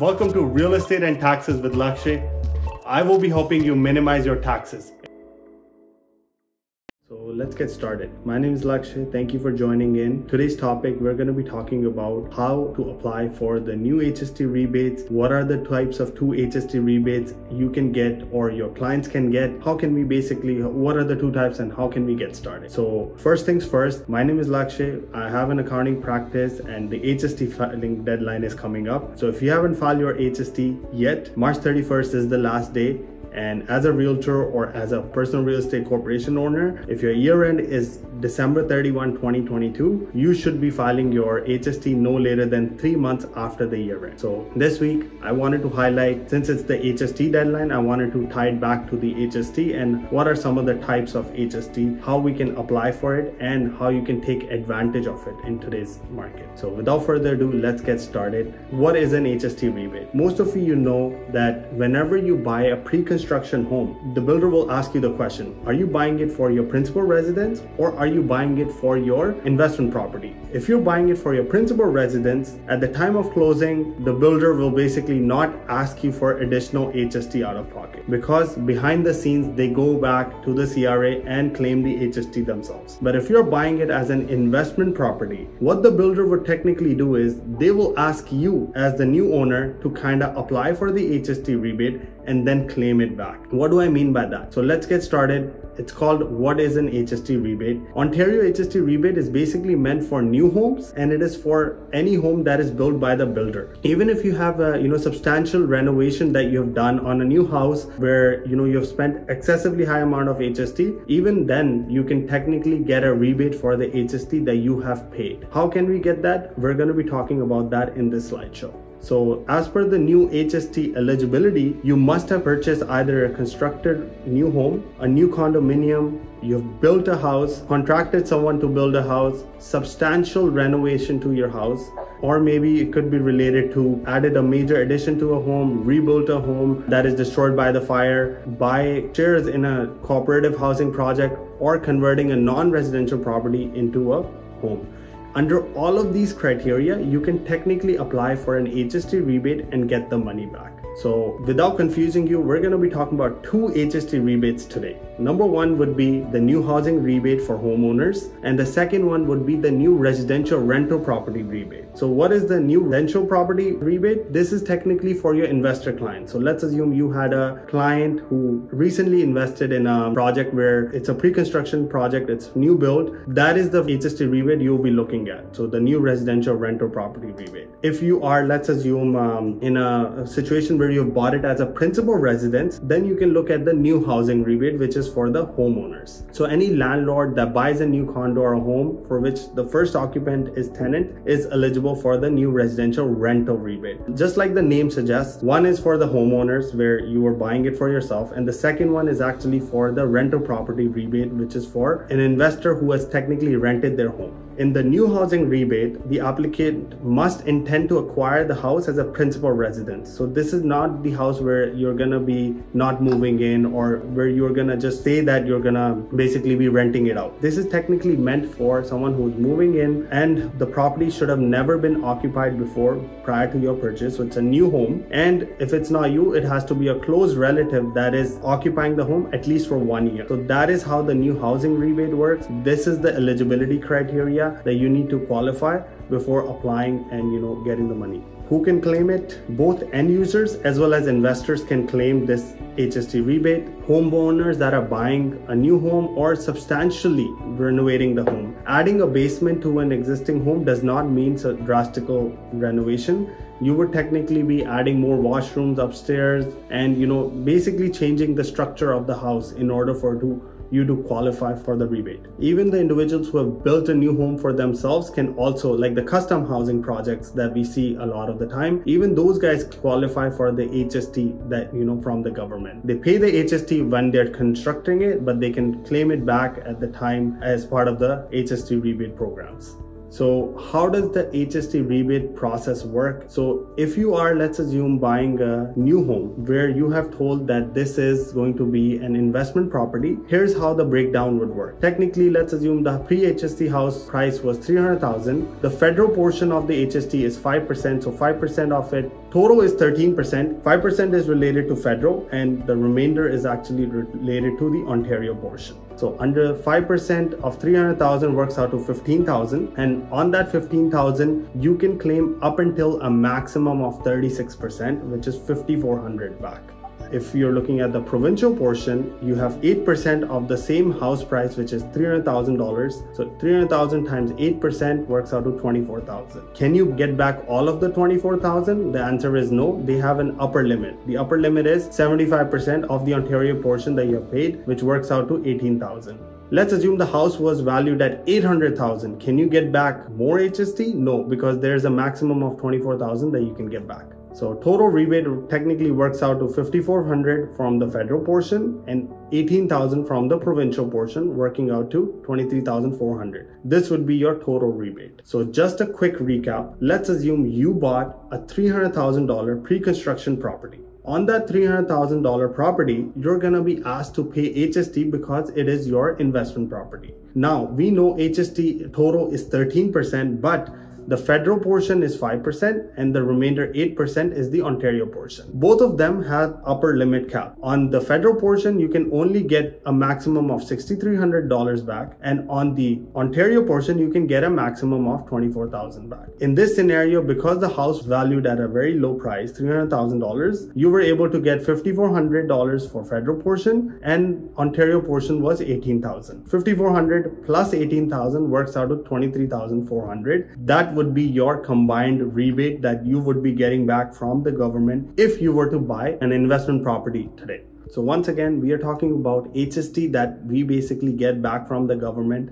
Welcome to Real Estate and Taxes with Lakshay. I will be helping you minimize your taxes. So let's get started. My name is Lakshay. Thank you for joining in. Today's topic, we're going to be talking about how to apply for the new HST rebates. What are the types of two HST rebates you can get or your clients can get? How can we basically, what are the two types and how can we get started? So first things first, my name is Lakshay. I have an accounting practice and the HST filing deadline is coming up. So if you haven't filed your HST yet, March 31st is the last day and as a realtor or as a personal real estate corporation owner, if your year end is December 31, 2022, you should be filing your HST no later than three months after the year end. So this week, I wanted to highlight, since it's the HST deadline, I wanted to tie it back to the HST and what are some of the types of HST, how we can apply for it, and how you can take advantage of it in today's market. So without further ado, let's get started. What is an HST rebate? Most of you know that whenever you buy a pre construction home, the builder will ask you the question Are you buying it for your principal residence or are you buying it for your investment property? If you're buying it for your principal residence, at the time of closing, the builder will basically not ask you for additional HST out of pocket because behind the scenes, they go back to the CRA and claim the HST themselves. But if you're buying it as an investment property, what the builder would technically do is they will ask you as the new owner to kind of apply for the HST rebate and then claim it back. What do I mean by that? So let's get started. It's called What is an HST rebate? Ontario HST rebate is basically meant for new homes and it is for any home that is built by the builder. Even if you have a you know substantial renovation that you have done on a new house where you know you have spent excessively high amount of HST, even then you can technically get a rebate for the HST that you have paid. How can we get that? We're going to be talking about that in this slideshow. So as per the new HST eligibility, you must have purchased either a constructed new home, a new condominium, you've built a house, contracted someone to build a house, substantial renovation to your house, or maybe it could be related to added a major addition to a home, rebuilt a home that is destroyed by the fire, buy shares in a cooperative housing project, or converting a non-residential property into a home. Under all of these criteria, you can technically apply for an HST rebate and get the money back. So without confusing you, we're going to be talking about two HST rebates today. Number one would be the new housing rebate for homeowners, and the second one would be the new residential rental property rebate. So what is the new rental property rebate? This is technically for your investor client. So let's assume you had a client who recently invested in a project where it's a pre-construction project, it's new build. That is the HST rebate you'll be looking at. So the new residential rental property rebate. If you are, let's assume um, in a situation where you've bought it as a principal residence, then you can look at the new housing rebate, which is for the homeowners. So any landlord that buys a new condo or home for which the first occupant is tenant is eligible for the new residential rental rebate. Just like the name suggests, one is for the homeowners where you are buying it for yourself and the second one is actually for the rental property rebate which is for an investor who has technically rented their home. In the new housing rebate, the applicant must intend to acquire the house as a principal residence. So this is not the house where you're gonna be not moving in or where you're gonna just say that you're gonna basically be renting it out. This is technically meant for someone who's moving in and the property should have never been occupied before prior to your purchase. So it's a new home. And if it's not you, it has to be a close relative that is occupying the home at least for one year. So that is how the new housing rebate works. This is the eligibility criteria that you need to qualify before applying and you know getting the money. Who can claim it? Both end users as well as investors can claim this hst rebate. Homeowners that are buying a new home or substantially renovating the home. Adding a basement to an existing home does not mean a drastic renovation. You would technically be adding more washrooms upstairs and you know basically changing the structure of the house in order for to you to qualify for the rebate. Even the individuals who have built a new home for themselves can also, like the custom housing projects that we see a lot of the time, even those guys qualify for the HST that, you know, from the government. They pay the HST when they're constructing it, but they can claim it back at the time as part of the HST rebate programs. So how does the HST rebate process work? So if you are, let's assume buying a new home where you have told that this is going to be an investment property, here's how the breakdown would work. Technically, let's assume the pre-HST house price was 300,000. The federal portion of the HST is 5%. So 5% of it total is 13%. 5% is related to federal and the remainder is actually related to the Ontario portion. So under 5% of 300,000 works out to 15,000 and on that 15,000 you can claim up until a maximum of 36% which is 5400 back. If you're looking at the provincial portion, you have 8% of the same house price, which is $300,000. So 300,000 times 8% works out to 24,000. Can you get back all of the 24,000? The answer is no. They have an upper limit. The upper limit is 75% of the Ontario portion that you have paid, which works out to 18,000. Let's assume the house was valued at 800,000. Can you get back more HST? No, because there's a maximum of 24,000 that you can get back. So total rebate technically works out to 5400 from the federal portion and 18,000 from the provincial portion working out to 23,400. This would be your total rebate. So just a quick recap, let's assume you bought a $300,000 pre-construction property. On that $300,000 property, you're gonna be asked to pay HST because it is your investment property. Now, we know HST total is 13%, but the federal portion is 5% and the remainder 8% is the Ontario portion. Both of them have upper limit cap. On the federal portion, you can only get a maximum of $6,300 back and on the Ontario portion, you can get a maximum of 24,000 back. In this scenario, because the house valued at a very low price, $300,000, you were able to get $5,400 for federal portion and Ontario portion was 18,000. 5,400 plus 18,000 works out to 23,400. That would be your combined rebate that you would be getting back from the government if you were to buy an investment property today. So once again, we are talking about HST that we basically get back from the government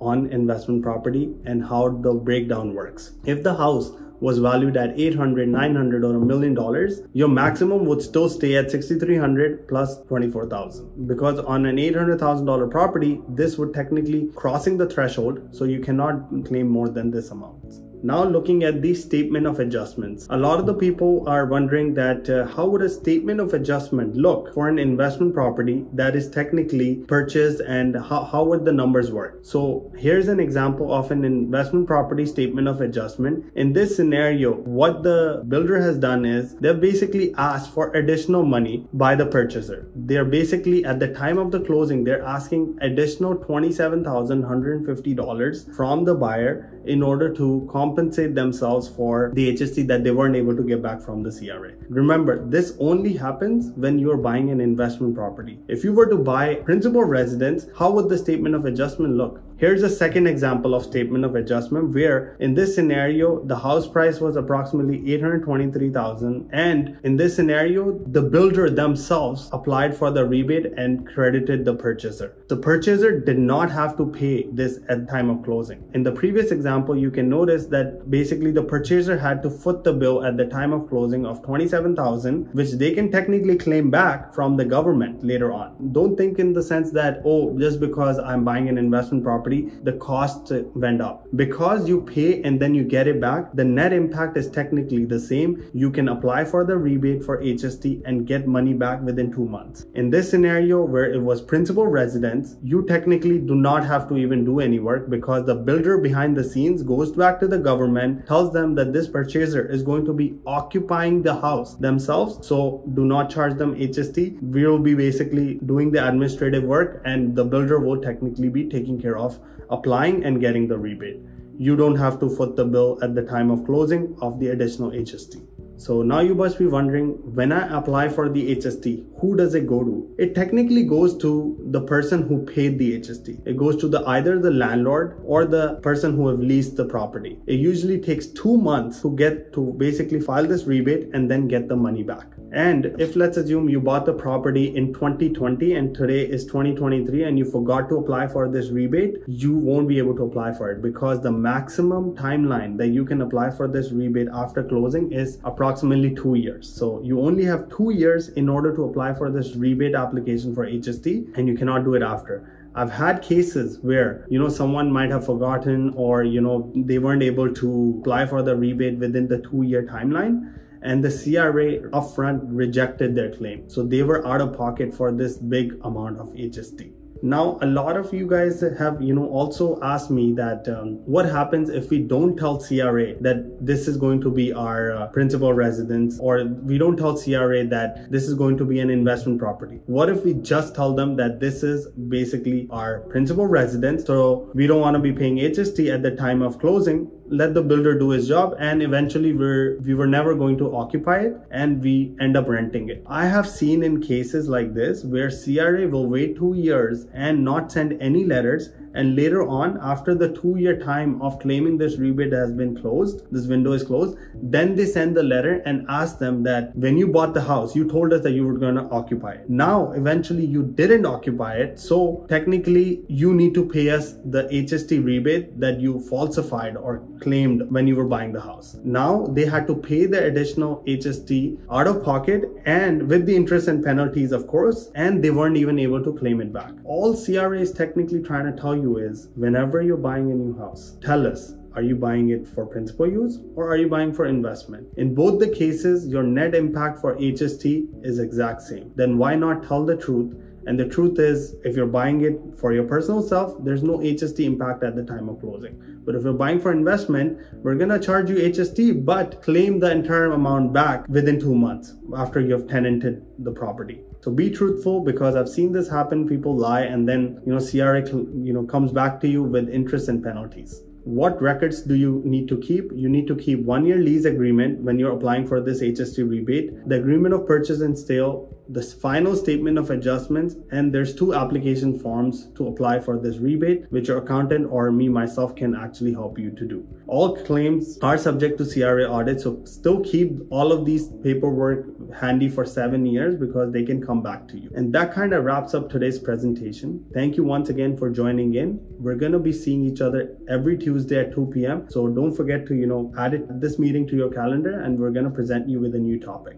on investment property and how the breakdown works. If the house was valued at 800 900 or a million dollars your maximum would still stay at 6300 plus 24000 because on an $800000 property this would technically crossing the threshold so you cannot claim more than this amount now looking at the statement of adjustments. A lot of the people are wondering that uh, how would a statement of adjustment look for an investment property that is technically purchased and how, how would the numbers work? So here's an example of an investment property statement of adjustment. In this scenario, what the builder has done is they've basically asked for additional money by the purchaser. They're basically at the time of the closing, they're asking additional $27,150 from the buyer in order to compensate themselves for the HST that they weren't able to get back from the CRA. Remember, this only happens when you're buying an investment property. If you were to buy principal residence, how would the statement of adjustment look? Here's a second example of statement of adjustment where in this scenario, the house price was approximately 823,000 and in this scenario, the builder themselves applied for the rebate and credited the purchaser. The purchaser did not have to pay this at time of closing. In the previous example, you can notice that basically the purchaser had to foot the bill at the time of closing of 27,000 which they can technically claim back from the government later on. Don't think in the sense that oh just because I'm buying an investment property property, the cost went up. Because you pay and then you get it back, the net impact is technically the same. You can apply for the rebate for HST and get money back within two months. In this scenario where it was principal residence, you technically do not have to even do any work because the builder behind the scenes goes back to the government, tells them that this purchaser is going to be occupying the house themselves. So do not charge them HST. We will be basically doing the administrative work and the builder will technically be taking care of applying and getting the rebate. You don't have to foot the bill at the time of closing of the additional HST. So now you must be wondering, when I apply for the HST, who does it go to? It technically goes to the person who paid the HST. It goes to the either the landlord or the person who have leased the property. It usually takes two months to get to basically file this rebate and then get the money back. And if let's assume you bought the property in 2020 and today is 2023 and you forgot to apply for this rebate, you won't be able to apply for it because the maximum timeline that you can apply for this rebate after closing is approximately two years. So you only have two years in order to apply for this rebate application for HST and you cannot do it after. I've had cases where, you know, someone might have forgotten or, you know, they weren't able to apply for the rebate within the two year timeline and the CRA upfront rejected their claim. So they were out of pocket for this big amount of HST. Now, a lot of you guys have, you know, also asked me that um, what happens if we don't tell CRA that this is going to be our uh, principal residence or we don't tell CRA that this is going to be an investment property. What if we just tell them that this is basically our principal residence? So we don't want to be paying HST at the time of closing let the builder do his job and eventually we're we were never going to occupy it and we end up renting it. I have seen in cases like this where cra will wait two years and not send any letters and later on after the two year time of claiming this rebate has been closed this window is closed then they send the letter and ask them that when you bought the house you told us that you were going to occupy it. Now eventually you didn't occupy it. So technically you need to pay us the hst rebate that you falsified or claimed when you were buying the house. Now they had to pay the additional hst out of pocket and with the interest and penalties of course and they weren't even able to claim it back. All cra is technically trying to tell you is whenever you're buying a new house, tell us are you buying it for principal use or are you buying for investment? In both the cases, your net impact for HST is exact same. Then why not tell the truth and the truth is, if you're buying it for your personal self, there's no HST impact at the time of closing. But if you're buying for investment, we're gonna charge you HST, but claim the entire amount back within two months after you have tenanted the property. So be truthful because I've seen this happen. People lie and then, you know, CRA, you know, comes back to you with interest and penalties what records do you need to keep? You need to keep one year lease agreement when you're applying for this HST rebate, the agreement of purchase and sale, the final statement of adjustments, and there's two application forms to apply for this rebate, which your accountant or me myself can actually help you to do. All claims are subject to CRA audit, so still keep all of these paperwork handy for seven years because they can come back to you. And that kind of wraps up today's presentation. Thank you once again for joining in. We're gonna be seeing each other every Tuesday Tuesday at 2 p.m. So don't forget to, you know, add it this meeting to your calendar and we're going to present you with a new topic.